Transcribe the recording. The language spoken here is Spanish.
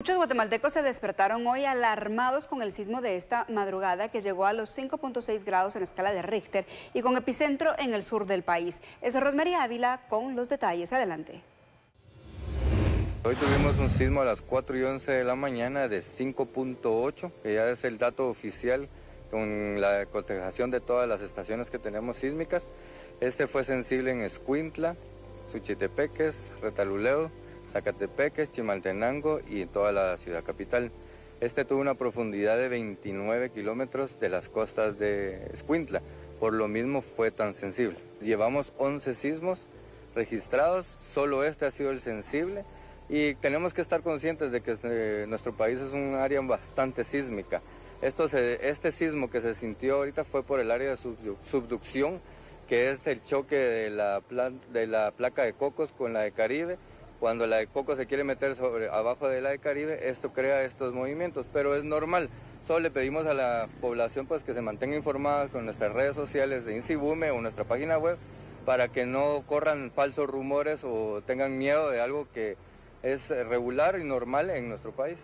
Muchos guatemaltecos se despertaron hoy alarmados con el sismo de esta madrugada que llegó a los 5.6 grados en escala de Richter y con epicentro en el sur del país. Es Rosemary Ávila con los detalles. Adelante. Hoy tuvimos un sismo a las 4 y 11 de la mañana de 5.8, que ya es el dato oficial con la cotejación de todas las estaciones que tenemos sísmicas. Este fue sensible en Escuintla, Suchitepeques, Retaluleo, Zacatepeques, Chimaltenango y toda la ciudad capital. Este tuvo una profundidad de 29 kilómetros de las costas de Escuintla, por lo mismo fue tan sensible. Llevamos 11 sismos registrados, solo este ha sido el sensible y tenemos que estar conscientes de que eh, nuestro país es un área bastante sísmica. Esto este sismo que se sintió ahorita fue por el área de subducción, que es el choque de la, de la placa de Cocos con la de Caribe cuando la de Coco se quiere meter sobre, abajo de la de Caribe, esto crea estos movimientos, pero es normal. Solo le pedimos a la población pues, que se mantenga informada con nuestras redes sociales de Insibume o nuestra página web para que no corran falsos rumores o tengan miedo de algo que es regular y normal en nuestro país.